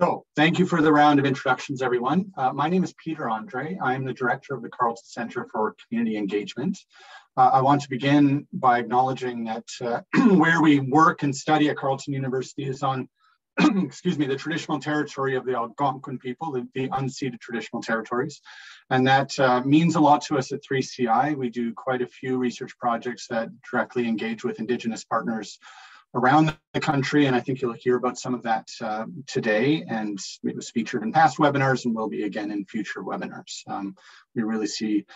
So thank you for the round of introductions, everyone. Uh, my name is Peter Andrée. I am the director of the Carleton Center for Community Engagement. Uh, I want to begin by acknowledging that uh, where we work and study at Carleton University is on, excuse me, the traditional territory of the Algonquin people, the, the unceded traditional territories. And that uh, means a lot to us at 3CI. We do quite a few research projects that directly engage with Indigenous partners around the country. And I think you'll hear about some of that uh, today. And it was featured in past webinars and will be again in future webinars. Um, we really see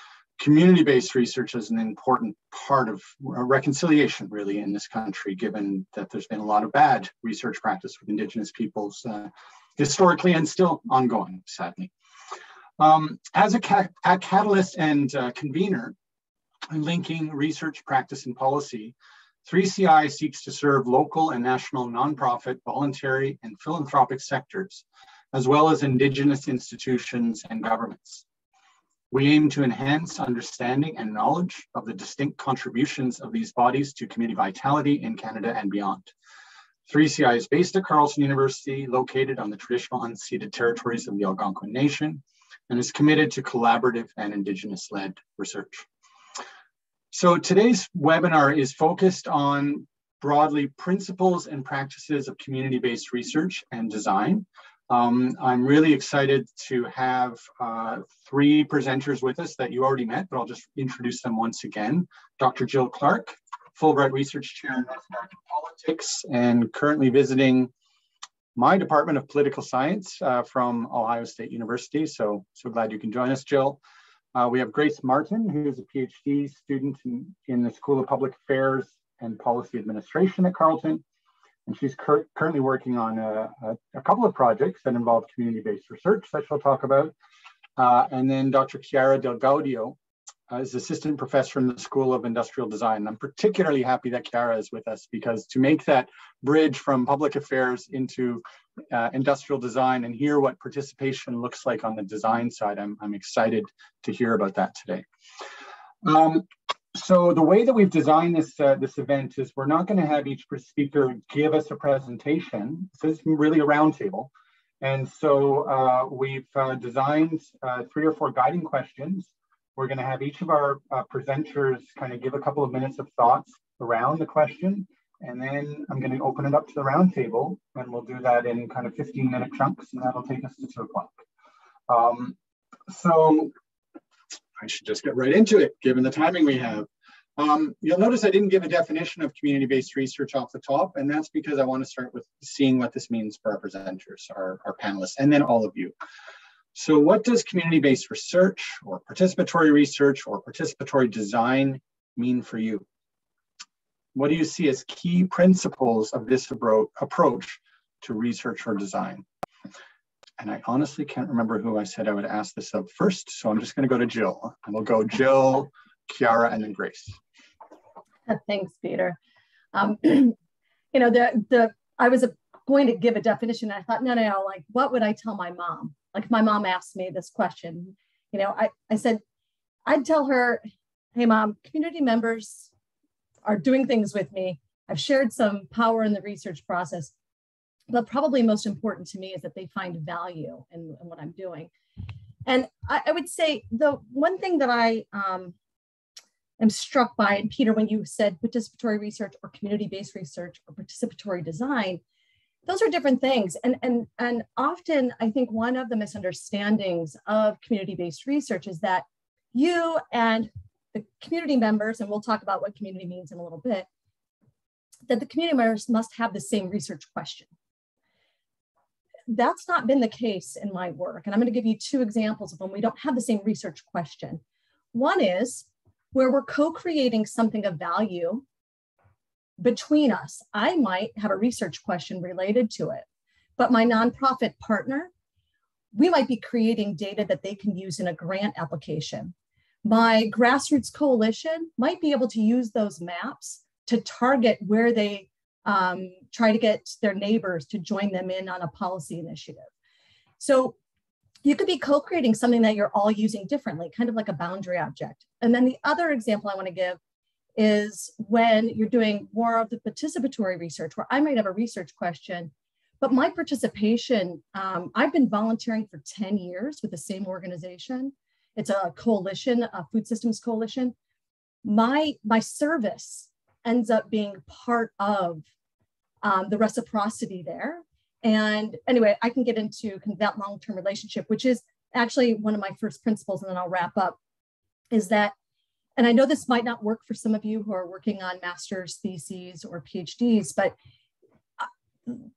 community-based research is an important part of reconciliation really in this country, given that there's been a lot of bad research practice with Indigenous peoples uh, historically and still ongoing, sadly. Um, as a, ca a, catalyst and uh, convener, linking research practice and policy, 3CI seeks to serve local and national nonprofit, voluntary, and philanthropic sectors, as well as Indigenous institutions and governments. We aim to enhance understanding and knowledge of the distinct contributions of these bodies to community vitality in Canada and beyond. 3CI is based at Carleton University, located on the traditional unceded territories of the Algonquin Nation, and is committed to collaborative and Indigenous-led research. So today's webinar is focused on broadly principles and practices of community-based research and design. Um, I'm really excited to have uh, three presenters with us that you already met, but I'll just introduce them once again. Dr. Jill Clark, Fulbright Research Chair in North American Politics and currently visiting my Department of Political Science uh, from Ohio State University. So, so glad you can join us, Jill. Uh, we have Grace Martin, who is a PhD student in, in the School of Public Affairs and Policy Administration at Carleton. And she's cur currently working on a, a, a, couple of projects that involve community-based research that she'll talk about. Uh, and then Dr. Chiara Del Gaudio uh, is assistant professor in the School of Industrial Design. I'm particularly happy that Chiara is with us because to make that bridge from public affairs into uh, industrial design and hear what participation looks like on the design side. I'm, I'm excited to hear about that today. Um, so the way that we've designed this, uh, this event is we're not going to have each speaker give us a presentation. This is really a roundtable. And so uh, we've uh, designed uh, three or four guiding questions. We're going to have each of our uh, presenters kind of give a couple of minutes of thoughts around the question. And then I'm going to open it up to the roundtable, and we'll do that in kind of 15 minute chunks, and that'll take us to two o'clock. Um, so I should just get right into it, given the timing we have. Um, you'll notice I didn't give a definition of community-based research off the top, and that's because I want to start with seeing what this means for our presenters, our, our panelists, and then all of you. So what does community-based research or participatory research or participatory design mean for you? What do you see as key principles of this approach to research or design? And I honestly can't remember who I said I would ask this of first, so I'm just going to go to Jill. And we'll go Jill, Chiara, and then Grace. Thanks, Peter. Um, you know, the the I was going to give a definition. And I thought, no, no, no. Like, what would I tell my mom? Like, my mom asked me this question. You know, I I said, I'd tell her, hey, mom, community members are doing things with me. I've shared some power in the research process, but probably most important to me is that they find value in, in what I'm doing. And I, I, would say the one thing that I um, am struck by, and Peter, when you said participatory research or community-based research or participatory design, those are different things. And, and, and often I think one of the misunderstandings of community-based research is that you and the community members, and we'll talk about what community means in a little bit, that the community members must have the same research question. That's not been the case in my work. And I'm going to give you two examples of when we don't have the same research question. One is where we're co-creating something of value between us. I might have a research question related to it, but my nonprofit partner, we might be creating data that they can use in a grant application my grassroots coalition might be able to use those maps to target where they um, try to get their neighbors to join them in on a policy initiative. So you could be co-creating something that you're all using differently, kind of like a boundary object. And then the other example I want to give is when you're doing more of the participatory research, where I might have a research question, but my participation, um, I've been volunteering for 10 years with the same organization. It's a coalition, a food systems coalition. My, my service ends up being part of um, the reciprocity there. And anyway, I can get into that long-term relationship, which is actually one of my first principles, and then I'll wrap up, is that, and I know this might not work for some of you who are working on master's theses or PhDs, but uh,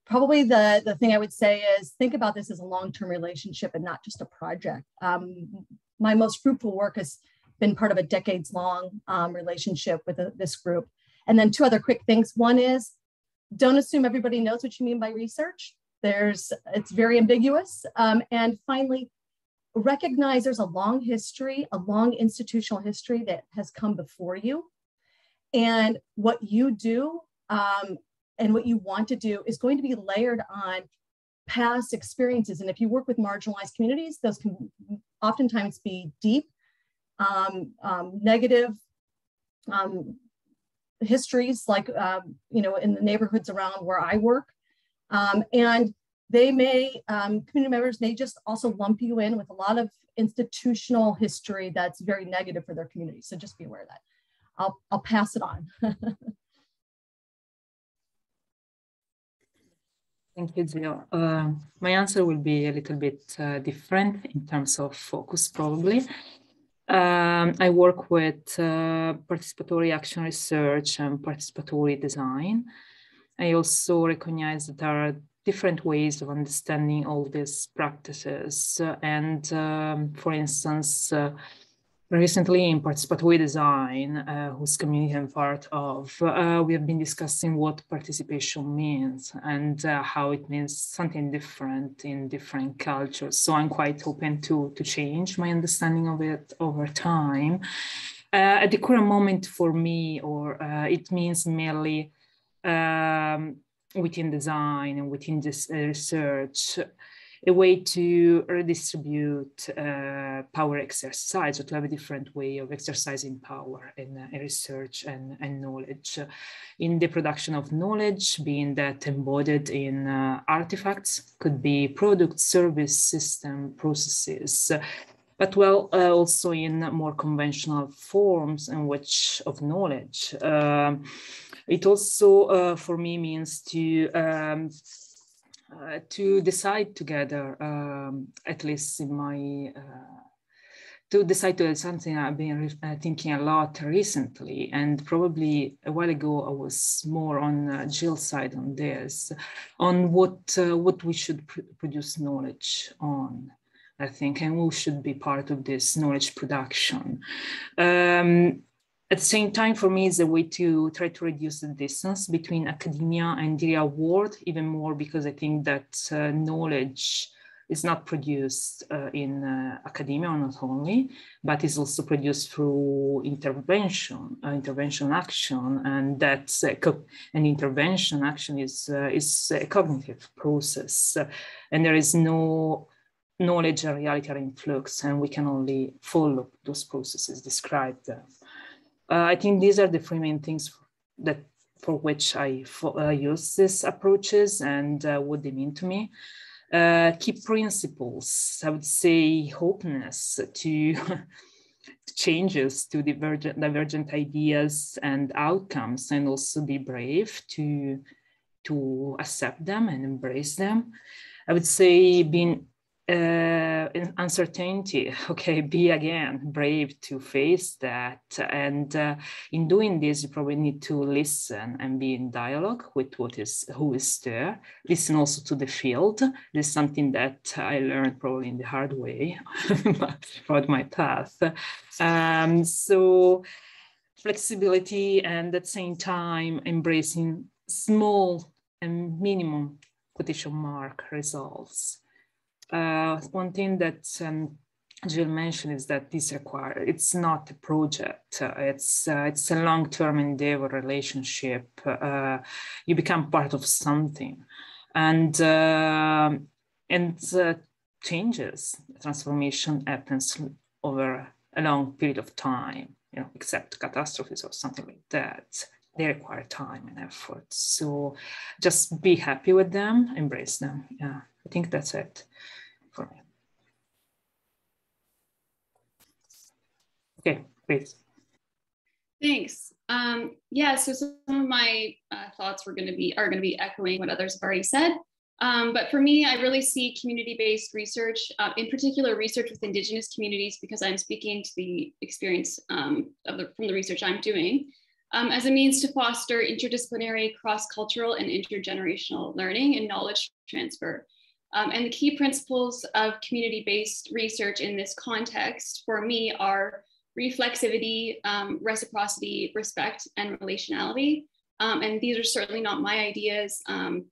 probably the, the thing I would say is think about this as a long-term relationship and not just a project. Um, my most fruitful work has been part of a decades long um, relationship with a, this group. And then two other quick things. One is don't assume everybody knows what you mean by research. There's, it's very ambiguous. Um, and finally, recognize there's a long history, a long institutional history that has come before you. And what you do um, and what you want to do is going to be layered on past experiences. And if you work with marginalized communities, those can oftentimes be deep, um, um, negative um, histories, like, um, you know, in the neighborhoods around where I work. Um, and they may, um, community members may just also lump you in with a lot of institutional history that's very negative for their community. So just be aware of that. I'll, I'll pass it on. Thank you, Jill. Uh, my answer will be a little bit uh, different in terms of focus, probably. Um, I work with uh, participatory action research and participatory design. I also recognize that there are different ways of understanding all these practices. And um, for instance, uh, recently in participatory design, uh, whose community I'm part of, uh, we have been discussing what participation means and uh, how it means something different in different cultures. So I'm quite open to, to change my understanding of it over time. Uh, at the current moment for me, or uh, it means merely um, within design and within this uh, research, a way to redistribute uh, power exercise or to have a different way of exercising power in, uh, research and, and, knowledge. In the production of knowledge, being that embodied in uh, artifacts, could be product, service, system, processes, but well, uh, also in more conventional forms in which of knowledge. Um, it also, uh, for me, means to um, uh, to decide together, um, at least in my, uh, to decide to something I've been uh, thinking a lot recently. And probably a while ago, I was more on uh, Jill's side on this, on what, uh, what we should pr produce knowledge on. I think, and who should be part of this knowledge production. Um, at the same time, for me, it's a way to try to reduce the distance between academia and the real world, even more because I think that uh, knowledge is not produced uh, in uh, academia or not only, but is also produced through intervention, uh, intervention action, and that's an intervention action is uh, is a cognitive process, and there is no knowledge and reality are in flux, and we can only follow those processes described uh, I think these are the three main things that for which I uh, use these approaches and uh, what they mean to me. Uh, key principles, I would say openness to changes, to divergent, divergent ideas and outcomes, and also be brave to, to accept them and embrace them. I would say being uh, uncertainty okay be again brave to face that. And uh, in doing this you probably need to listen and be in dialogue with what is who is there. Listen also to the field. This is something that i learned probably in the hard way throughout my path. Um, so flexibility and at the same time embracing small and minimum quotation mark results uh, one thing that um, Jill mentioned is that this require it's not a project. Uh, it's uh, it's a long-term endeavor relationship. Uh, you become part of something, and uh, and changes transformation happens over a long period of time. you know, except catastrophes or something like that, they require time and effort. So just be happy with them, embrace them. Yeah, I think that's it Okay, great. Thanks. Um, yeah, so some of my uh, thoughts were going to be are going to be echoing what others have already said. Um, but for me, I really see community-based research, uh, in particular research with Indigenous communities, because I'm speaking to the experience um, of the, from the research I'm doing, um, as a means to foster interdisciplinary, cross-cultural, and intergenerational learning and knowledge transfer. Um, and the key principles of community-based research in this context for me are reflexivity, um, reciprocity, respect, and relationality. Um, and these are certainly not my ideas. Um,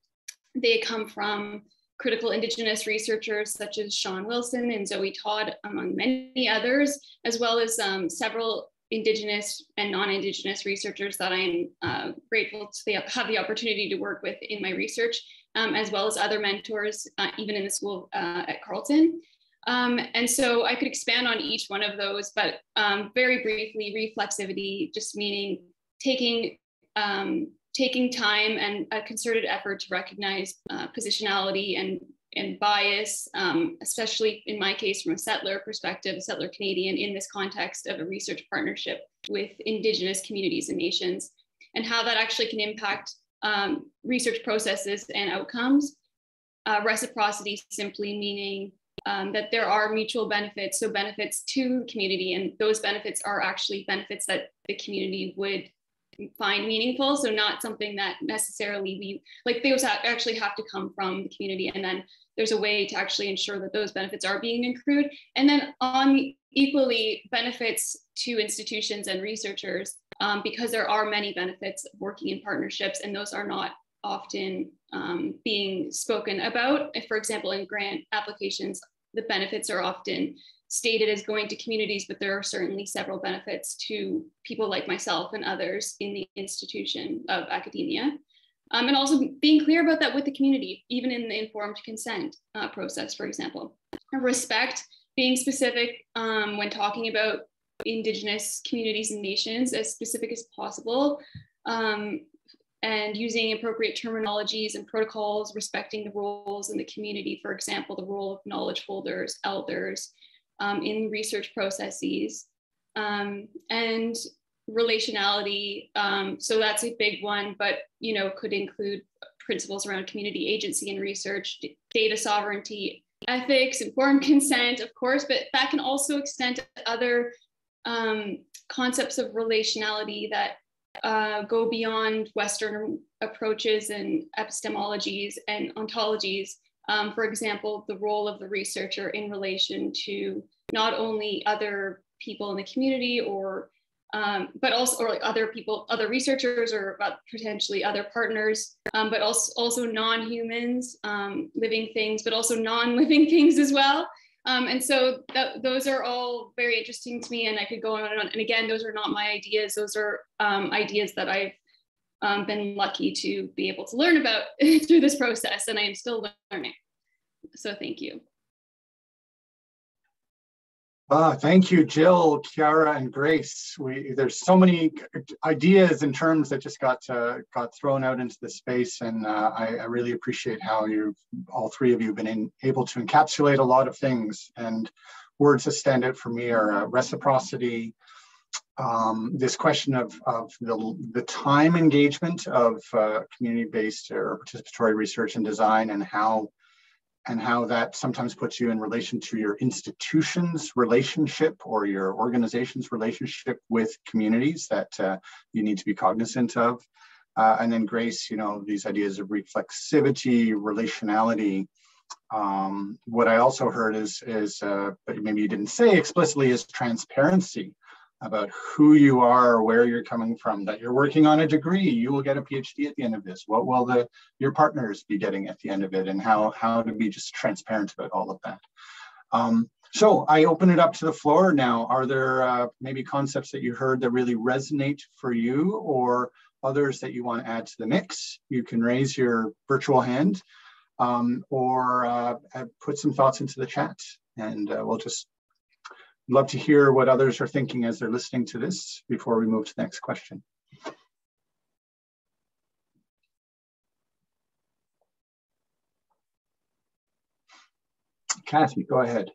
they come from critical Indigenous researchers such as Shawn Wilson and Zoe Todd, among many others, as well as um, several Indigenous and non-Indigenous researchers that I'm uh, grateful to have the opportunity to work with in my research, um, as well as other mentors, uh, even in the school uh, at Carleton. Um, and so I could expand on each one of those, but um, very briefly, reflexivity, just meaning taking, um, taking time and a concerted effort to recognize uh, positionality and, and bias, um, especially in my case from a settler perspective, a settler Canadian in this context of a research partnership with Indigenous communities and nations, and how that actually can impact um, research processes and outcomes. Uh, reciprocity simply meaning um, that there are mutual benefits, so benefits to the community, and those benefits are actually benefits that the community would find meaningful. So not something that necessarily we like those actually have to come from the community, and then there's a way to actually ensure that those benefits are being accrued, and then on equally benefits to institutions and researchers um, because there are many benefits of working in partnerships, and those are not often um, being spoken about. If, for example, in grant applications, the benefits are often stated as going to communities, but there are certainly several benefits to people like myself and others in the institution of academia. Um, and also being clear about that with the community, even in the informed consent uh, process, for example. Respect, being specific um, when talking about Indigenous communities and nations, as specific as possible. Um, and using appropriate terminologies and protocols, respecting the roles in the community, for example, the role of knowledge holders, elders um, in research processes, um, and relationality. Um, so that's a big one, but you know could include principles around community agency and research, data sovereignty, ethics, informed consent, of course, but that can also extend to other um, concepts of relationality that uh, go beyond Western approaches and epistemologies and ontologies. Um, for example, the role of the researcher in relation to not only other people in the community or um, but also or like other people, other researchers or potentially other partners, um, but also also non-humans, um, living things, but also non-living things as well. Um, and so th- those are all very interesting to me, and I could go on and on. And again, those are not my ideas; those are um, ideas that I've um, been lucky to be able to learn about through this process, and I am still learning. So thank you. Uh, thank you, Jill, Chiara, and Grace. We, there's so many ideas and terms that just got uh, got thrown out into the space, and uh, I, I, really appreciate how you, all three of you, have been in, able to encapsulate a lot of things. And words that stand out for me are uh, reciprocity, um, this question of, of the, the time engagement of uh, community-based or participatory research and design, and how and how that sometimes puts you in relation to your institution's relationship or your organization's relationship with communities that uh, you need to be cognizant of. Uh, and then Grace, you know, these ideas of reflexivity, relationality. Um, what I also heard is, is uh, but maybe you didn't say explicitly, is transparency about who you are, or where you're coming from, that you're working on a degree, you will get a PhD at the end of this. What will the your partners be getting at the end of it, and how how to be just transparent about all of that. Um, so I open it up to the floor now. Are there uh, maybe concepts that you heard that really resonate for you, or others that you want to add to the mix? You can raise your virtual hand, um, or uh, put some thoughts into the chat, and uh, we'll just love to hear what others are thinking as they're listening to this before we move to the next question. Kathy, go ahead.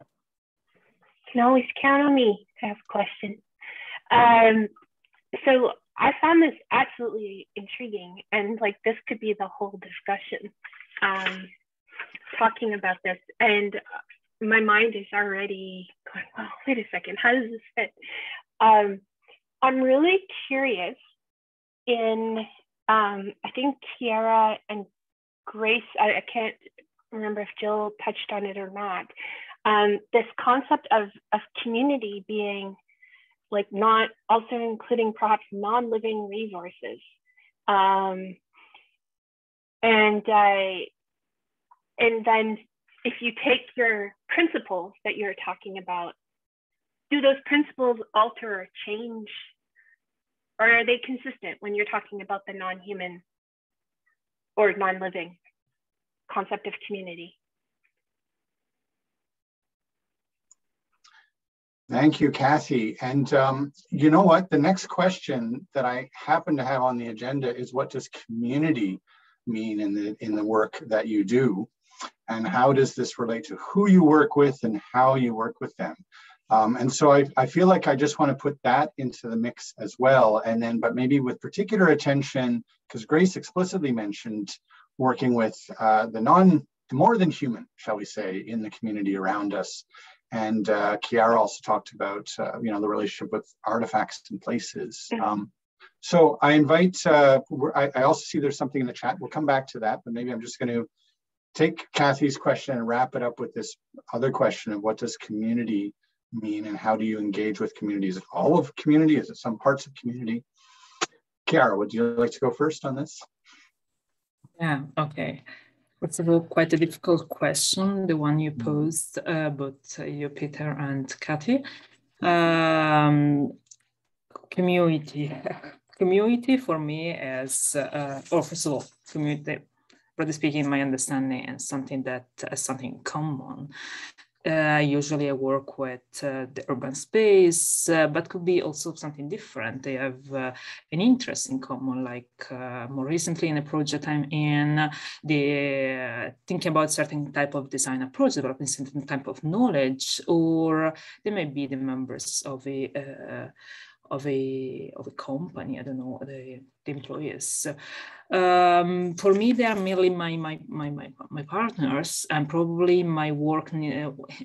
You can always count on me to have a question. Um, so I found this absolutely intriguing, and like this could be the whole discussion, um, talking about this. And my mind is already going, oh, wait a second, how does this fit? Um, I'm really curious in, um, I think Chiara and Grace, I, I, can't remember if Jill touched on it or not, um, this concept of, of community being like not also including perhaps non-living resources. Um, and, uh, and then if you take your principles that you're talking about, do those principles alter or change? Or are they consistent when you're talking about the non-human or non-living concept of community? Thank you, Kathy. And um, you know what? The next question that I happen to have on the agenda is what does community mean in the in the work that you do? And how does this relate to who you work with and how you work with them? Um, and so I, I feel like I just want to put that into the mix as well. And then, but maybe with particular attention, because Grace explicitly mentioned working with uh, the non, more than human, shall we say, in the community around us. And uh, Chiara also talked about, uh, you know, the relationship with artifacts and places. Um, so I invite, uh, I, I, also see there's something in the chat. We'll come back to that, but maybe I'm just going to take Kathy's question and wrap it up with this other question of what does community mean and how do you engage with community? Is it all of community? Is it some parts of community? Chiara, would you like to go first on this? Yeah, okay. Of all, quite a difficult question, the one you posed, uh, both you, Peter, and Kathy. Um, community. community for me is, uh, or first of all, community, broadly speaking, my understanding is something that uh, something common uh, usually I work with uh, the urban space, uh, but could be also something different. They have uh, an interest in common, like uh, more recently in a project I'm in, they thinking about certain type of design approach, developing certain type of knowledge, or they may be the members of a of a of a company. I don't know the, the employees. Um, for me, they are merely my, my my my my partners, and probably my work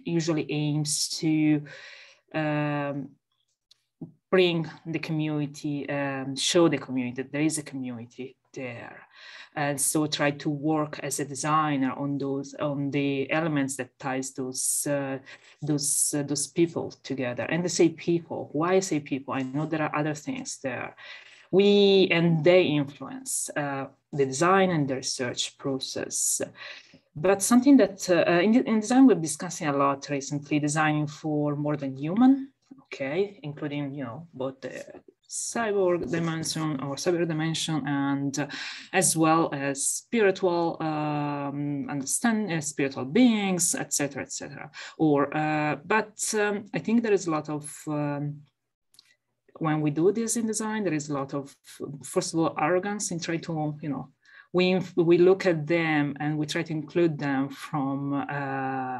usually aims to. Um, bring the community, um, show the community that there is a community there. And so try to work as a designer on those on the elements that ties those uh, those uh, those people together. And I say people. Why I say people? I know there are other things there. We and they influence uh, the design and the research process. But something that uh, in, in design we're discussing a lot recently designing for more than human okay including you know both the cyborg dimension or cyber dimension and uh, as well as spiritual um, understand uh, spiritual beings etc etc or uh, but um, i think there is a lot of um, when we do this in design there is a lot of first of all arrogance in trying to you know we, we look at them and we try to include them from uh,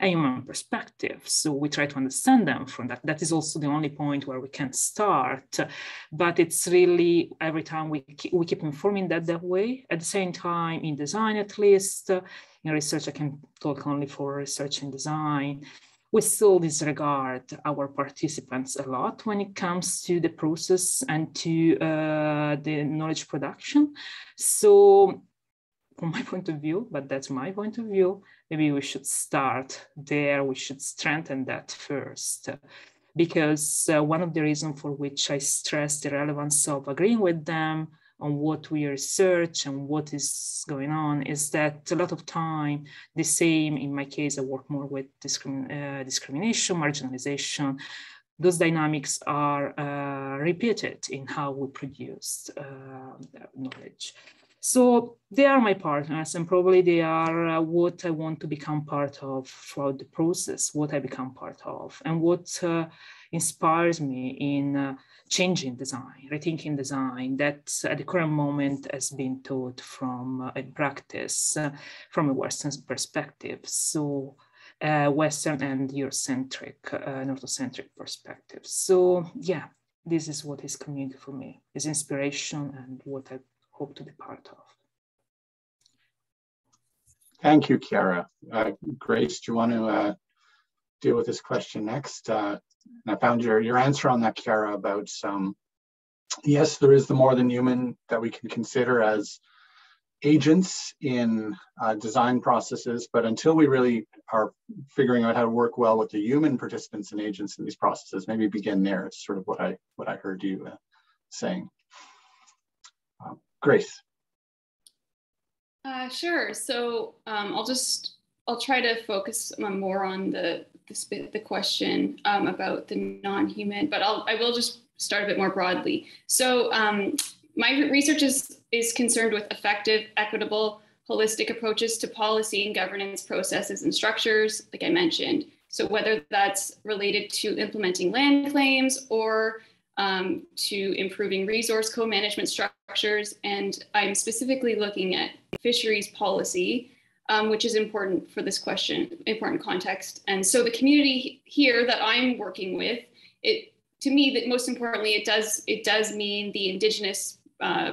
a human perspective. So we try to understand them from that. That is also the only point where we can start. But it's really every time we, we keep informing that that way. At the same time, in design at least, in research, I can talk only for research and design we still disregard our participants a lot when it comes to the process and to uh, the knowledge production. So from my point of view, but that's my point of view, maybe we should start there. We should strengthen that first. Because uh, one of the reasons for which I stress the relevance of agreeing with them on what we research and what is going on is that a lot of time the same in my case i work more with discrimin uh, discrimination marginalization. Those dynamics are uh, repeated in how we produce uh, knowledge. So they are my partners, and probably they are uh, what I want to become part of throughout the process, what I become part of, and what uh, inspires me in uh, changing design, rethinking design that at the current moment has been taught from uh, in practice uh, from a Western perspective. So uh, Western and Eurocentric, uh, Northocentric perspective. So yeah, this is what is community for me, is inspiration and what I hope to be part of. Thank you, Chiara. Uh, Grace, do you want to deal with this question next? Uh, I found your, your answer on that, Chiara, about um, yes, there is the more than human that we can consider as agents in uh, design processes, but until we really are figuring out how to work well with the human participants and agents in these processes, maybe begin there is sort of what I what I heard you uh, saying. Uh, Grace. Uh, sure. So um, I'll just I'll try to focus more on the the, the question um, about the non-human, but I'll I will just start a bit more broadly. So um, my research is, is concerned with effective, equitable, holistic approaches to policy and governance processes and structures, like I mentioned. So whether that's related to implementing land claims or um, to improving resource co-management structures. And I'm specifically looking at fisheries policy, um, which is important for this question, important context. And so the community here that I'm working with, it to me that most importantly, it does it does mean the indigenous uh,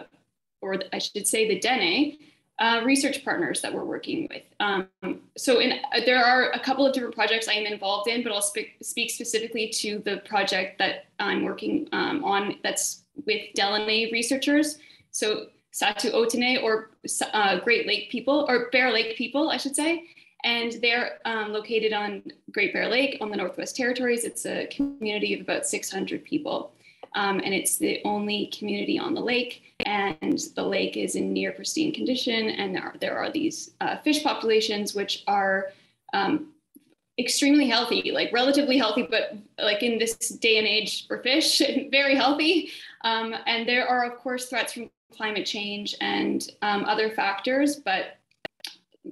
or I should say the Dene, uh, research partners that we're working with. Um, so in, uh, there are a couple of different projects I am involved in, but I'll spe- speak specifically to the project that I'm working um, on that's with Déline researchers. So Sato Otene or uh, Great Lake people, or Bear Lake people, I should say. And they're um, located on Great Bear Lake on the Northwest Territories. It's a community of about 600 people um, and it's the only community on the lake. And the lake is in near pristine condition, and there are, there are these uh, fish populations which are um, extremely healthy, like relatively healthy, but like in this day and age for fish, very healthy. Um, and there are, of course, threats from climate change and um, other factors, but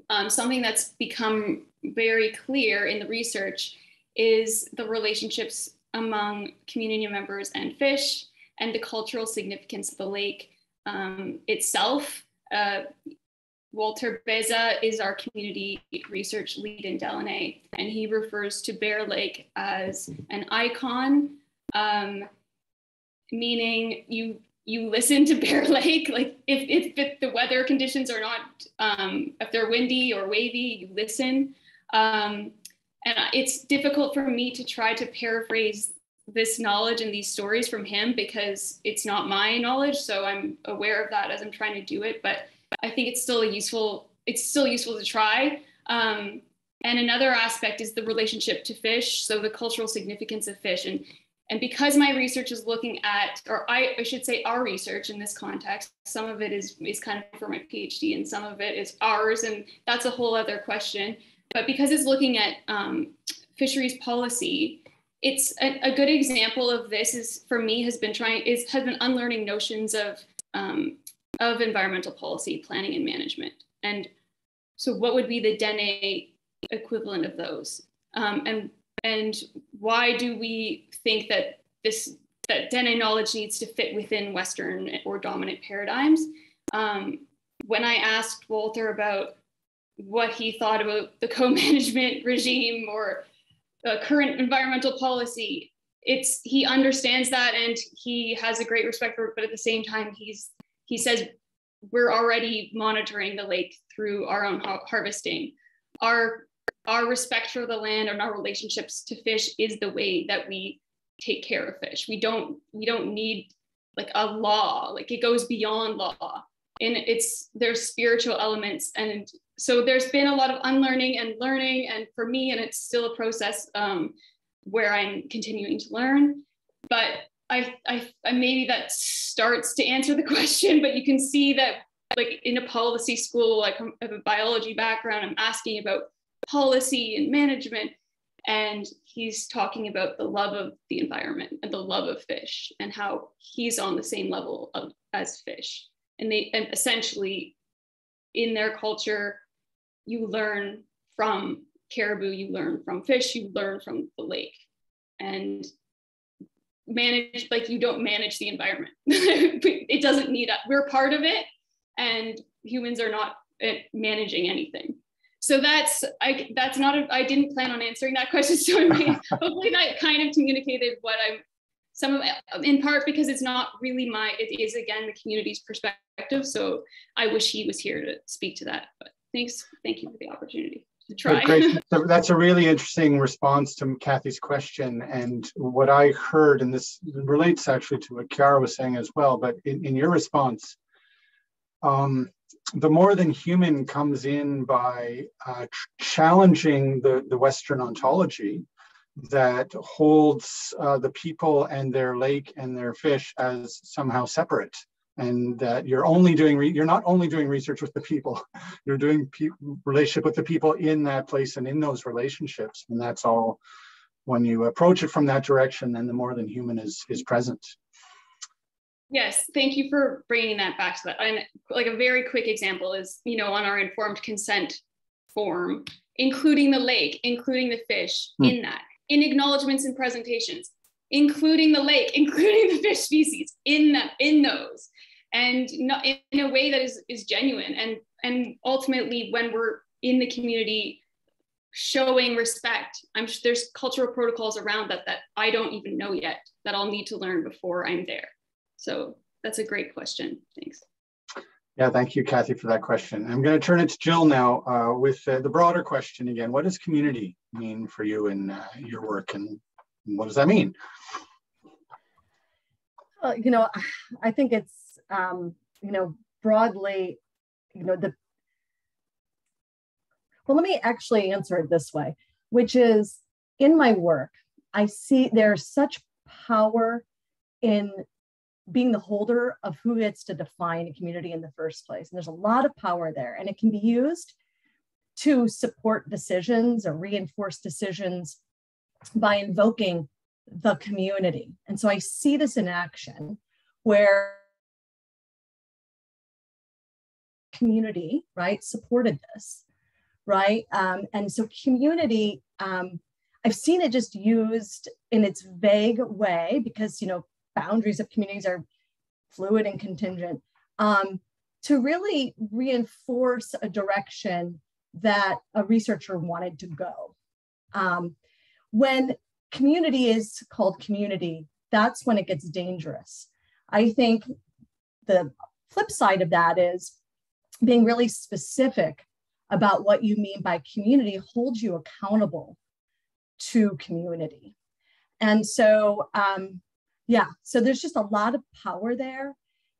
um, something that's become very clear in the research is the relationships among community members and fish and the cultural significance of the lake um, itself. Uh, Walter Bezha is our community research lead in Déline, and he refers to Bear Lake as an icon, um, meaning you you listen to Bear Lake. Like if, if, if the weather conditions are not, um, if they're windy or wavy, you listen. Um, and it's difficult for me to try to paraphrase this knowledge and these stories from him because it's not my knowledge so i'm aware of that as i'm trying to do it but i think it's still useful it's still useful to try um, and another aspect is the relationship to fish so the cultural significance of fish and and because my research is looking at or I, I should say our research in this context some of it is is kind of for my phd and some of it is ours and that's a whole other question. But because it's looking at um, fisheries policy, it's a, a, good example of this is for me has been trying is has been unlearning notions of um, of environmental policy planning and management. And so what would be the dene equivalent of those? Um, and and why do we think that this that dene knowledge needs to fit within western or dominant paradigms um, when i asked walter about what he thought about the co-management regime or uh, current environmental policy. It's he understands that and he has a great respect for it, but at the same time, he's he says we're already monitoring the lake through our own ha- harvesting. Our our respect for the land and our relationships to fish is the way that we take care of fish. We don't we don't need like a law. Like it goes beyond law and it's there's spiritual elements and so there's been a lot of unlearning and learning and for me and it's still a process um, where i'm continuing to learn but I, I, I maybe that starts to answer the question but you can see that like in a policy school like i have a biology background i'm asking about policy and management and he's talking about the love of the environment and the love of fish and how he's on the same level of, as fish. And they and essentially in their culture you learn from caribou you learn from fish you learn from the lake. And manage like you don't manage the environment. It doesn't need us we're part of it and humans are not uh, managing anything so that's i that's not a, i didn't plan on answering that question. So hopefully that kind of communicated what i'm some of in part because it's not really my it is again the community's perspective. So i wish he was here to speak to that but thanks thank you for the opportunity to try. Great. that's a really interesting response to kathy's question. And what i heard and this relates actually to what Chiara was saying as well but in, in your response um, the more than human comes in by uh, challenging the, the Western ontology that holds uh, the people and their lake and their fish as somehow separate and that you're only doing you're not only doing research with the people you're doing pe- relationship with the people in that place and in those relationships and that's all when you approach it from that direction then the more than human is is present yes thank you for bringing that back to that and like a very quick example is you know on our informed consent form including the lake including the fish hmm. in that in acknowledgements and presentations, including the lake, including the fish species in them, in those, and not in a way that is, is genuine. And, and ultimately, when we're in the community showing respect, I'm there's cultural protocols around that that I don't even know yet that I'll need to learn before I'm there. So that's a great question. Thanks. Yeah, thank you, Kathy, for that question. I'm going to turn it to Jill now uh, with uh, the broader question again. What does community mean for you in uh, your work, and what does that mean? Well, you know, I think it's um, you know broadly, you know the. Well, let me actually answer it this way, which is in my work, I see there's such power in being the holder of who gets to define a community in the first place. And there's a lot of power there, and it can be used to support decisions or reinforce decisions by invoking the community. And so I see this in action where community, right, supported this, right? Um, and so community, um, I've seen it just used in its vague way because, you know, boundaries of communities are fluid and contingent, um, to really reinforce a direction that a researcher wanted to go. Um, when community is called community, that's when it gets dangerous. I think the flip side of that is being really specific about what you mean by community holds you accountable to community. And so um, yeah so there's just a lot of power there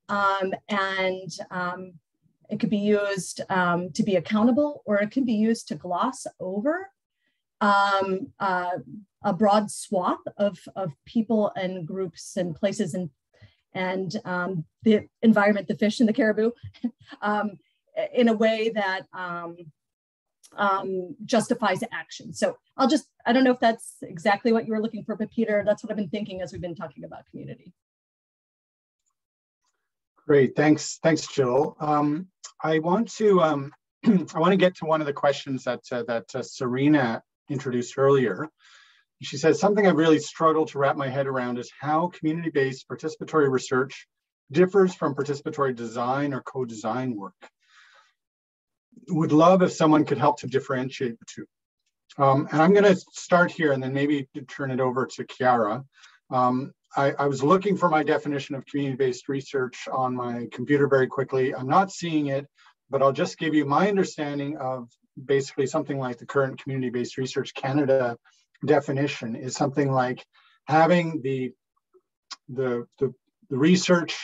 um, and um, it could be used um, to be accountable or it can be used to gloss over um, uh, a broad swath of, of people and groups and places and and um, the environment the fish and the caribou um, in a way that um, justifies action. So I'll just, I don't know if that's exactly what you were looking for, but Peter, that's what I've been thinking as we've been talking about community. Great, thanks, thanks, Jill. Um, I want to, um, I want to get to one of the questions that uh, that uh, Serena introduced earlier. She says something I've really struggled to wrap my head around is how community-based participatory research differs from participatory design or co-design work would love if someone could help to differentiate the two. Um, and I'm going to start here and then maybe turn it over to Chiara. Um, I, I, was looking for my definition of community-based research on my computer very quickly. I'm not seeing it, but I'll just give you my understanding of basically something like the current Community-Based Research Canada definition is something like having the, the, the, the research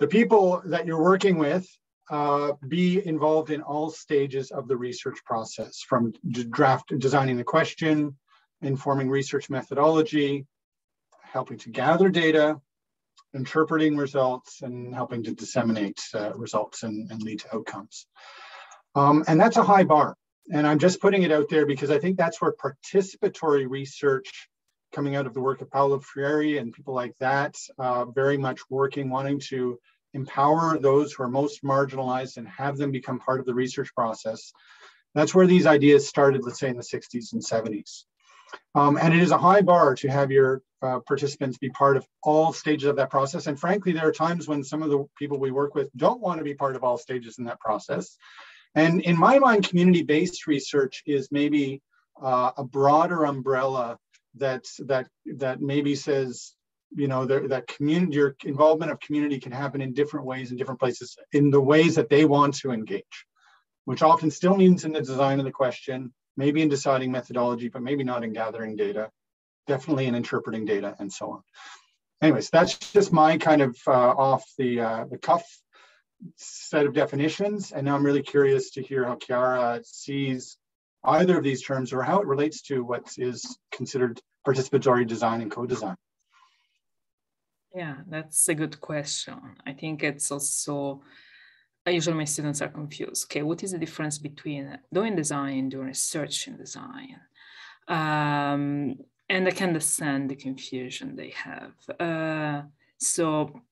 the people that you're working with uh, be involved in all stages of the research process, from draft designing the question, informing research methodology, helping to gather data, interpreting results, and helping to disseminate uh, results and, and, lead to outcomes. Um, and that's a high bar. And I'm just putting it out there because I think that's where participatory research coming out of the work of Paulo Freire and people like that, uh, very much working, wanting to empower those who are most marginalized and have them become part of the research process. That's where these ideas started, let's say in the 60s and 70s. Um, and it is a high bar to have your uh, participants be part of all stages of that process. And frankly, there are times when some of the people we work with don't want to be part of all stages in that process. And in my mind, community-based research is maybe uh, a broader umbrella that that that maybe says you know that community your involvement of community can happen in different ways in different places in the ways that they want to engage which often still means in the design of the question maybe in deciding methodology but maybe not in gathering data definitely in interpreting data and so on. Anyways that's just my kind of uh, off the uh, the cuff set of definitions. And now i'm really curious to hear how Chiara sees either of these terms or how it relates to what is considered participatory design and co-design? Yeah, that's a good question. I think it's also, usually my students are confused. Okay, what is the difference between doing design, doing research in design? Um, and I can understand the confusion they have. Uh, so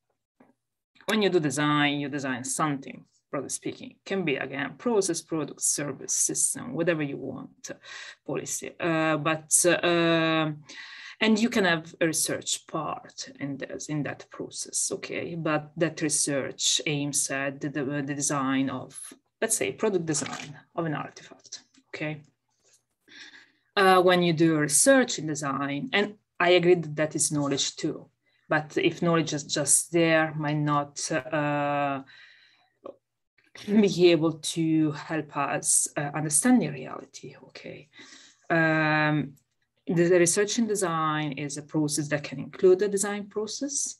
when you do design, you design something broadly speaking, can be again process, product, service, system, whatever you want, policy. Uh, but uh, and you can have a research part in this in that process, okay? But that research aims at the, the design of, let's say, product design of an artifact, okay? Uh, when you do research in design, and I agree that that is knowledge too, but if knowledge is just there, might not uh, be able to help us uh, understand the reality. Okay. Um, the, the research and design is a process that can include the design process,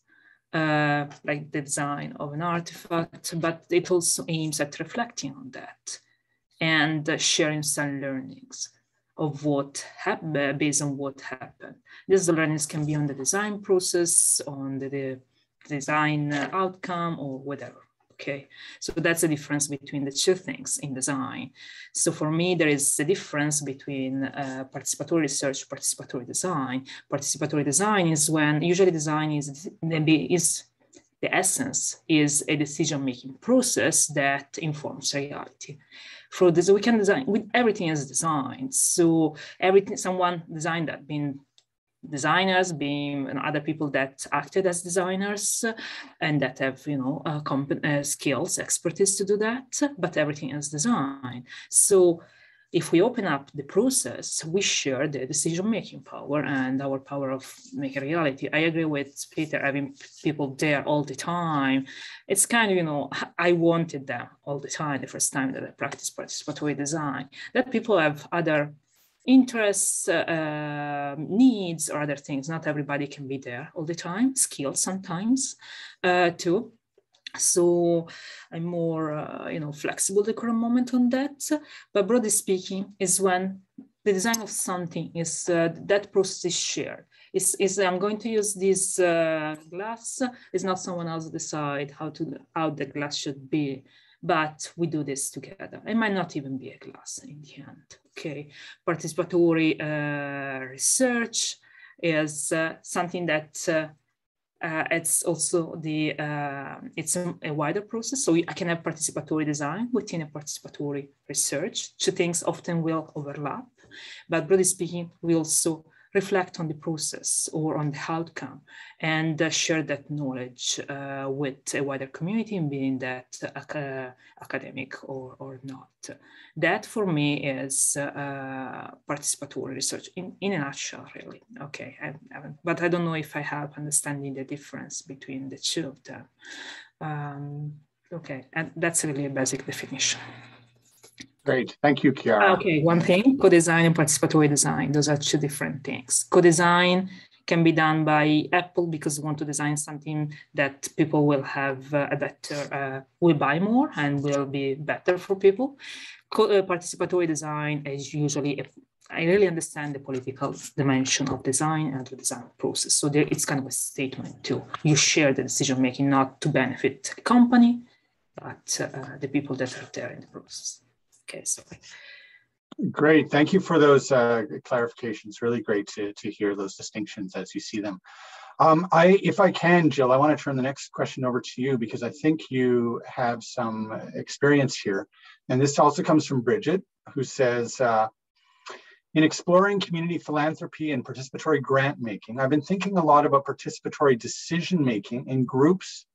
uh, like the design of an artifact, but it also aims at reflecting on that and uh, sharing some learnings of what happened based on what happened. These learnings can be on the design process, on the, the design outcome, or whatever. Okay, so that's the difference between the two things in design. So for me, there is a difference between uh, participatory research, participatory design. Participatory design is when usually design is, is the essence is a decision-making process that informs reality. For this, we can design with everything is designed. So everything, someone designed that, being designers being and other people that acted as designers and that have you know uh, uh, skills expertise to do that but everything is design. So if we open up the process we share the decision making power and our power of making reality. I agree with peter having people there all the time. It's kind of you know i wanted them all the time the first time that i practiced participatory design. That people have other interests, uh, needs, or other things. Not everybody can be there all the time, skills sometimes uh, too. So I'm more, uh, you know, flexible the current moment on that. But broadly speaking, is when the design of something is uh, that process is shared. Is, is I'm going to use this uh, glass. Is not someone else decide how to how the glass should be but we do this together. It might not even be a class in the end. Okay, participatory uh, research is uh, something that uh, uh it's also the uh, it's a, a, wider process. So I can have participatory design within a participatory research. Two things often will overlap, but broadly speaking, we also reflect on the process or on the outcome and uh, share that knowledge uh, with a wider community, being that uh, academic or, or not. That for me is uh, participatory research in, in a nutshell, really. Okay, I but I don't know if I have understanding the difference between the two of them. Um, okay, and that's really a basic definition. Great. Thank you, Chiara. Okay, one thing, co-design and participatory design. Those are two different things. Co-design can be done by Apple because we want to design something that people will have uh, a better, uh, will buy more and will be better for people. Co- uh, participatory design is usually, a, I really understand the political dimension of design and the design process. So there, it's kind of a statement too. You share the decision making not to benefit the company, but uh, the people that are there in the process. Okay. Great. Thank you for those uh, clarifications. Really great to, to hear those distinctions as you see them. Um, I, if I can, Jill, I want to turn the next question over to you because I think you have some experience here. And this also comes from Bridget, who says, uh, in exploring community philanthropy and participatory grant making, I've been thinking a lot about participatory decision making in groups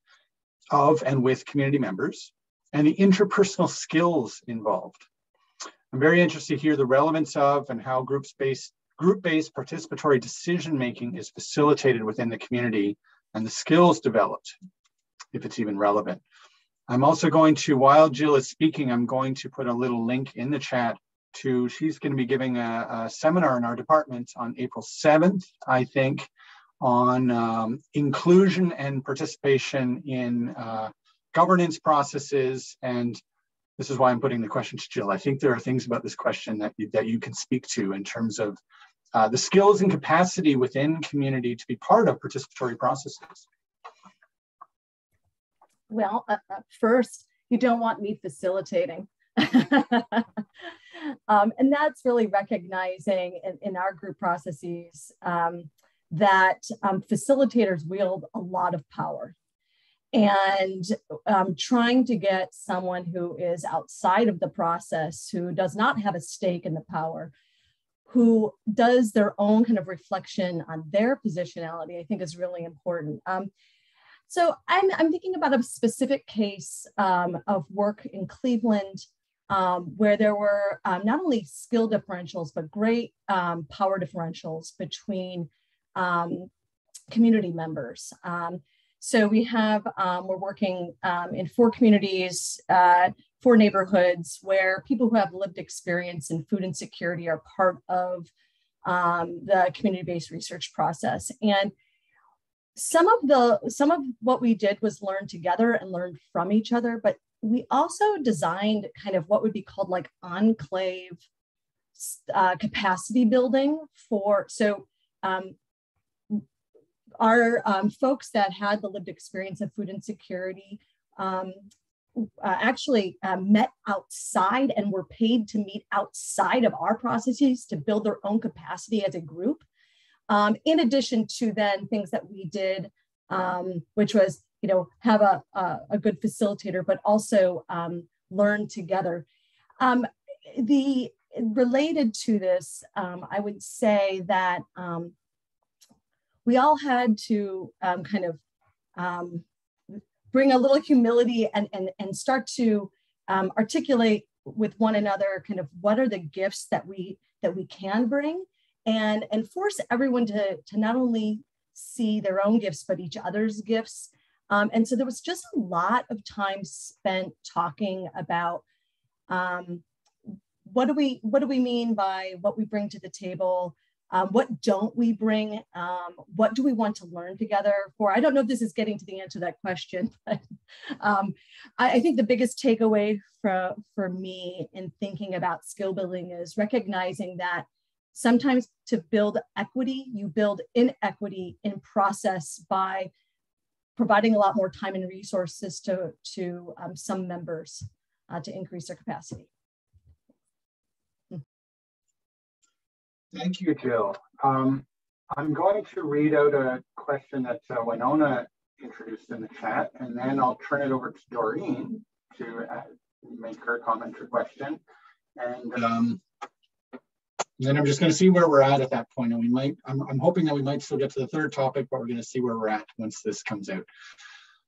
of and with community members and the interpersonal skills involved. I'm very interested to hear the relevance of and how group-based group-based participatory decision-making is facilitated within the community and the skills developed, if it's even relevant. I'm also going to, while Jill is speaking, I'm going to put a little link in the chat to, she's gonna be giving a, a seminar in our department on April 7th, I think, on um, inclusion and participation in uh, governance processes and this is why I'm putting the question to Jill. I think there are things about this question that you, that you can speak to in terms of uh, the skills and capacity within community to be part of participatory processes. Well, uh, uh, first, you don't want me facilitating. um, and that's really recognizing in, in our group processes um, that um, facilitators wield a lot of power and um, trying to get someone who is outside of the process, who does not have a stake in the power, who does their own kind of reflection on their positionality, I think is really important. Um, so I'm, I'm thinking about a specific case um, of work in Cleveland um, where there were um, not only skill differentials, but great um, power differentials between community members. Um, so we have, um, we're working um, in four communities, uh, four neighborhoods where people who have lived experience in food insecurity are part of um, the community-based research process. And some of the, some of what we did was learn together and learn from each other, but we also designed kind of what would be called like enclave uh, capacity building for, so um, our um, folks that had the lived experience of food insecurity um, uh, actually uh, met outside and were paid to meet outside of our processes to build their own capacity as a group. Um, in addition to then things that we did, um, which was, you know, have a, a, a good facilitator, but also um, learn together. Um, the related to this, I would say that we all had to um, kind of um, bring a little humility and, and, and start to um, articulate with one another kind of what are the gifts that we that we can bring and and force everyone to to not only see their own gifts but each other's gifts. Um, and so there was just a lot of time spent talking about um, what do we what do we mean by what we bring to the table um, what don't we bring? Um, what do we want to learn together for? I don't know if this is getting to the answer to that question, but um, I, I, think the biggest takeaway for, for me in thinking about skill building is recognizing that sometimes to build equity, you build inequity in process by providing a lot more time and resources to, to um, some members uh, to increase their capacity. Thank you, Jill. Um, I'm going to read out a question that uh, Winona introduced in the chat, and then I'll turn it over to Doreen to uh, make her comment or question. And um, then I'm just going to see where we're at at that point. And we might, I'm, I'm, hoping that we might still get to the third topic, but we're going to see where we're at once this comes out.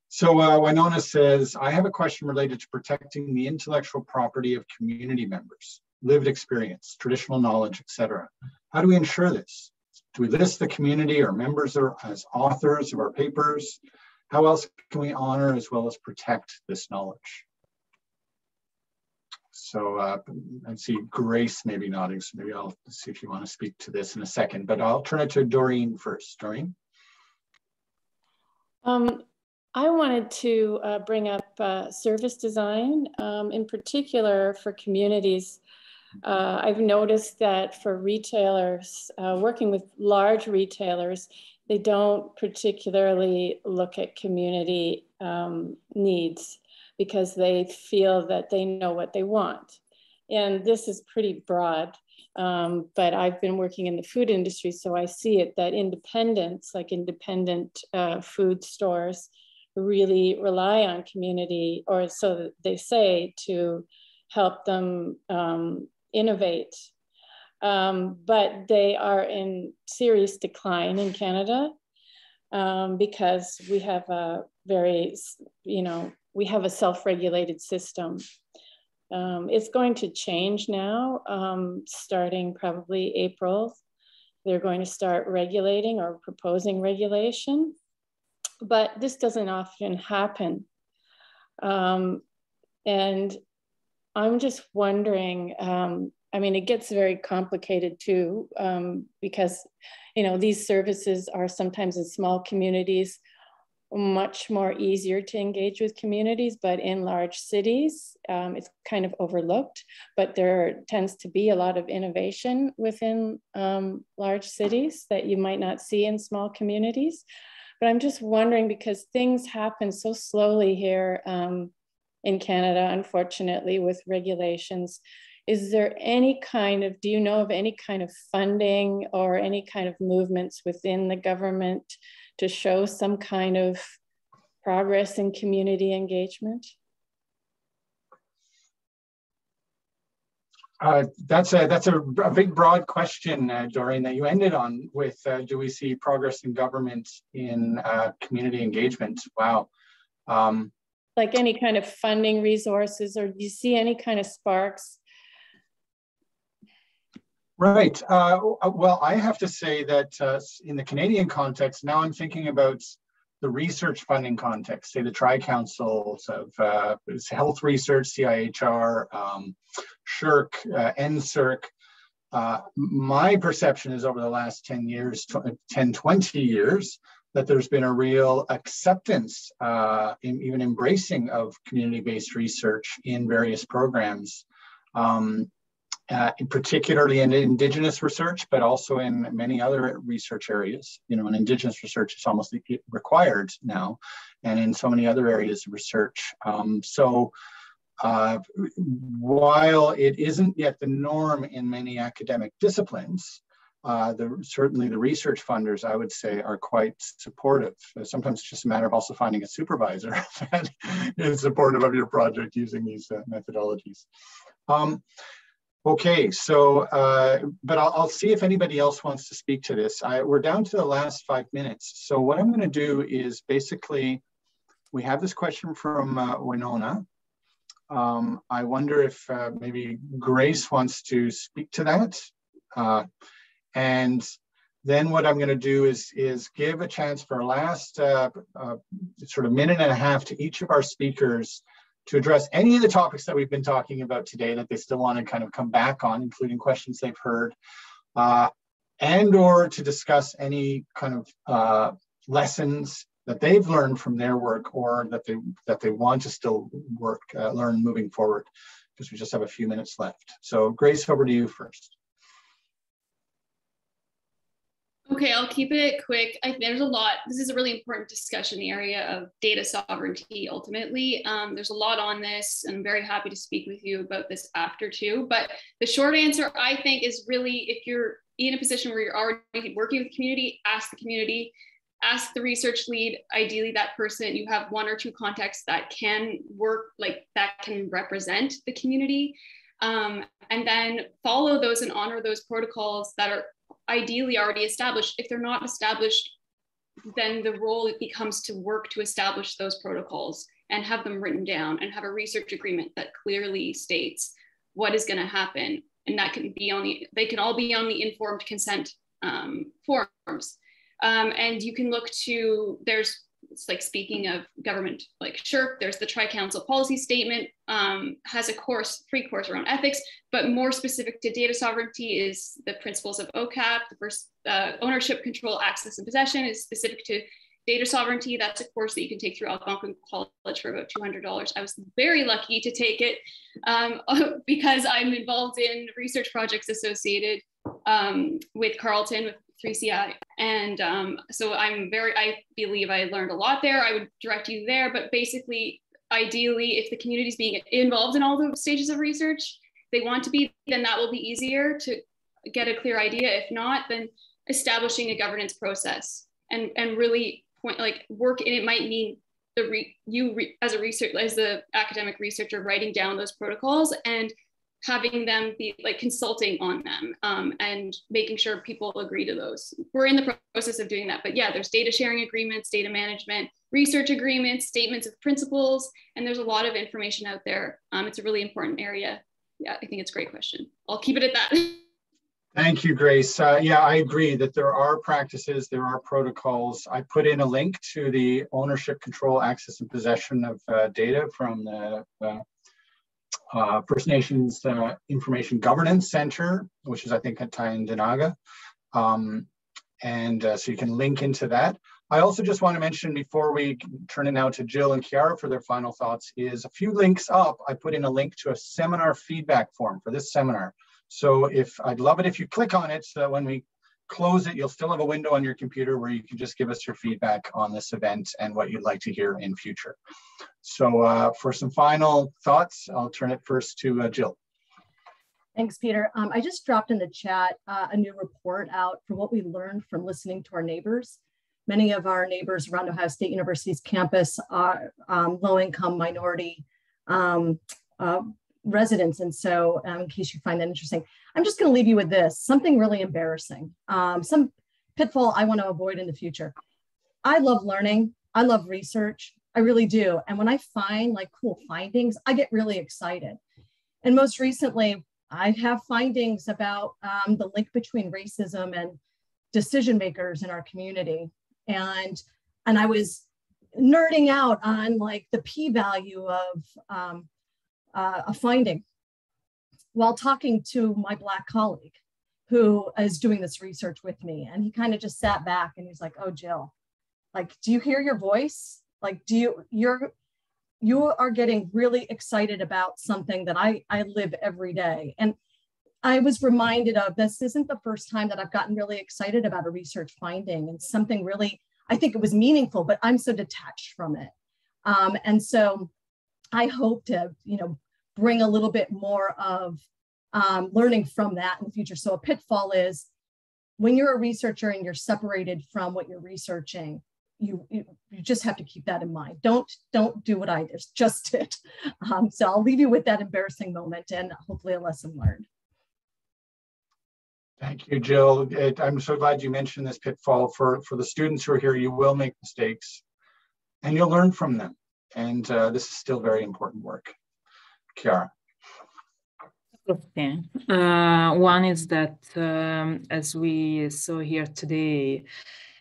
So uh, Winona says, I have a question related to protecting the intellectual property of community members lived experience, traditional knowledge, etc. How do we ensure this? Do we list the community or members as authors of our papers? How else can we honor as well as protect this knowledge? So uh, I see Grace maybe nodding, so maybe I'll see if you want to speak to this in a second, but I'll turn it to Doreen first. Doreen? Um, I wanted to uh, bring up uh, service design, um, in particular for communities uh, I've noticed that for retailers, uh, working with large retailers, they don't particularly look at community um, needs because they feel that they know what they want. And this is pretty broad, um, but I've been working in the food industry, so I see it that independents, like independent uh, food stores, really rely on community, or so they say, to help them um, innovate. Um, but they are in serious decline in Canada um, because we have a very, you know, we have a self-regulated system. Um, it's going to change now, um, starting probably April. They're going to start regulating or proposing regulation, but this doesn't often happen. Um, and I'm just wondering, um, I mean, it gets very complicated too, um, because, you know, these services are sometimes in small communities much more easier to engage with communities, but in large cities, um, it's kind of overlooked. But there tends to be a lot of innovation within um, large cities that you might not see in small communities. But I'm just wondering because things happen so slowly here um, in Canada, unfortunately, with regulations. Is there any kind of, do you know of any kind of funding or any kind of movements within the government to show some kind of progress in community engagement? Uh, that's a that's a, a big broad question, uh, Doreen, that you ended on with. Uh, do we see progress in government in uh, community engagement? Wow. Um, like any kind of funding resources, or do you see any kind of sparks Right. Uh, well, I have to say that uh, in the Canadian context, now I'm thinking about the research funding context, say the tri-councils of uh, health research, CIHR, um, SSHRC, uh, NSERC. Uh, my perception is over the last 10 years, 10, 20 years, that there's been a real acceptance, uh, in, even embracing of community-based research in various programs. Um, uh, particularly in indigenous research, but also in many other research areas. You know, in indigenous research, it's almost required now, and in so many other areas of research. Um, so, uh, while it isn't yet the norm in many academic disciplines, uh, the, certainly the research funders, I would say, are quite supportive. Sometimes it's just a matter of also finding a supervisor that is supportive of your project using these uh, methodologies. Um, Okay, so, uh, but I'll, I'll, see if anybody else wants to speak to this. I, we're down to the last five minutes. So what I'm gonna do is basically, we have this question from uh, Winona. Um, I wonder if uh, maybe Grace wants to speak to that. And then what I'm gonna do is, is give a chance for a last uh, uh, sort of minute and a half to each of our speakers to address any of the topics that we've been talking about today that they still want to kind of come back on, including questions they've heard, uh, and or to discuss any kind of uh, lessons that they've learned from their work or that they that they want to still work uh, learn moving forward because we just have a few minutes left. So Grace, over to you first. Okay, I'll keep it quick. I, there's a lot. This is a really important discussion, the area of data sovereignty ultimately. Um, there's a lot on this, and I'm very happy to speak with you about this after too. But the short answer, I think, is really if you're in a position where you're already working with the community, ask the community, ask the research lead, ideally that person, you have one or two contacts that can work, like that can represent the community. Um, and then follow those and honor those protocols that are ideally already established. If they're not established, then the role it becomes to work to establish those protocols and have them written down and have a research agreement that clearly states what is going to happen. And that can be on the, they can all be on the informed consent um, forms. Um, and you can look to, there's it's like speaking of government like SSHRC, there's the Tri-Council policy statement, um, has a course, free course around ethics, but more specific to data sovereignty is the principles of OCAP, the first uh, ownership, control, access, and possession is specific to data sovereignty. That's a course that you can take through Algonquin College for about $200. I was very lucky to take it um, because I'm involved in research projects associated um, with Carleton with 3CI. And um, so I'm very, I believe I learned a lot there. I would direct you there, but basically, ideally, if the community is being involved in all the stages of research, they want to be, then that will be easier to get a clear idea. If not, then establishing a governance process and, and really point like work and it might mean the re, you re, as a research as the academic researcher writing down those protocols and having them be like consulting on them um, and making sure people agree to those. We're in the process of doing that, but yeah, there's data sharing agreements, data management, research agreements, statements of principles, and there's a lot of information out there. Um, it's a really important area. Yeah, I think it's a great question. I'll keep it at that. Thank you, Grace. Uh, yeah, I agree that there are practices, there are protocols. I put in a link to the ownership, control, access, and possession of uh, data from the uh, uh, First Nations uh, Information Governance Center, which is, I think, at Tyendinaga. Um, and uh, so you can link into that. I also just want to mention before we turn it now to Jill and Chiara for their final thoughts is a few links up. I put in a link to a seminar feedback form for this seminar. So if I'd love it if you click on it so that when we close it, you'll still have a window on your computer where you can just give us your feedback on this event and what you'd like to hear in future. So uh, for some final thoughts, I'll turn it first to uh, Jill. Thanks, Peter. Um, I just dropped in the chat uh, a new report out for what we learned from listening to our neighbors. Many of our neighbors around Ohio State University's campus are um, low-income minority um, uh, residents. And so um, in case you find that interesting, I'm just gonna leave you with this, something really embarrassing, um, some pitfall I wanna avoid in the future. I love learning, I love research, I really do. And when I find like cool findings, I get really excited. And most recently, I have findings about um, the link between racism and decision makers in our community. And, and I was nerding out on like the p-value of um, uh, a finding while talking to my black colleague who is doing this research with me. And he kind of just sat back and he's like, oh, Jill, like, do you hear your voice? Like, do you, you're, you are getting really excited about something that I, I live every day. And I was reminded of this isn't the first time that I've gotten really excited about a research finding and something really, I think it was meaningful, but I'm so detached from it. Um, and so I hope to, you know, bring a little bit more of um, learning from that in the future. So a pitfall is when you're a researcher and you're separated from what you're researching, you, you, you just have to keep that in mind. Don't don't do what I just did. Um, so I'll leave you with that embarrassing moment and hopefully a lesson learned. Thank you, Jill. It, I'm so glad you mentioned this pitfall. For, for the students who are here, you will make mistakes and you'll learn from them. And uh, this is still very important work. Chiara. Okay. Uh, one is that, um, as we saw here today,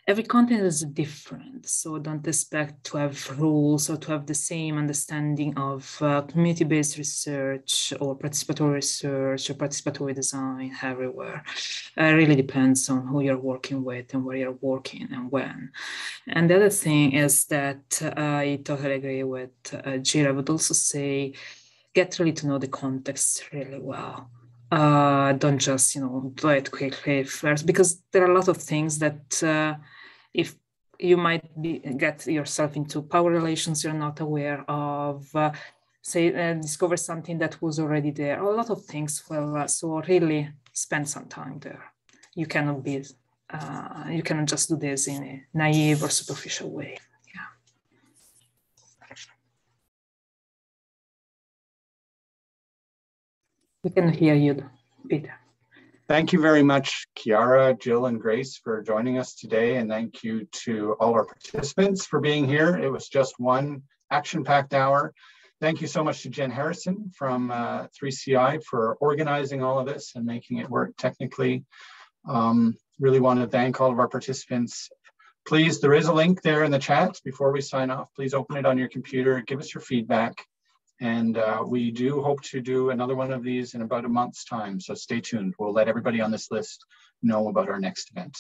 every content is different. So don't expect to have rules or to have the same understanding of uh, community-based research or participatory research or participatory design everywhere. It really depends on who you're working with and where you're working and when. And the other thing is that uh, I totally agree with uh. I would also say get really to know the context really well. Uh, don't just you know do it quickly first because there are a lot of things that uh, if you might be, get yourself into power relations you're not aware of uh, say uh, discover something that was already there. A lot of things well uh, so really spend some time there. You cannot be uh, you cannot just do this in a naive or superficial way We can hear you, Peter. Thank you very much, Chiara, Jill, and Grace for joining us today. And thank you to all our participants for being here. It was just one action-packed hour. Thank you so much to Jen Harrison from uh, 3CI for organizing all of this and making it work technically. Um, really want to thank all of our participants. Please, there is a link there in the chat before we sign off. Please open it on your computer, give us your feedback. And uh, we do hope to do another one of these in about a month's time. So stay tuned. We'll let everybody on this list know about our next event.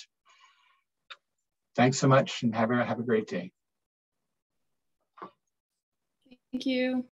Thanks so much and have a, have a great day. Thank you.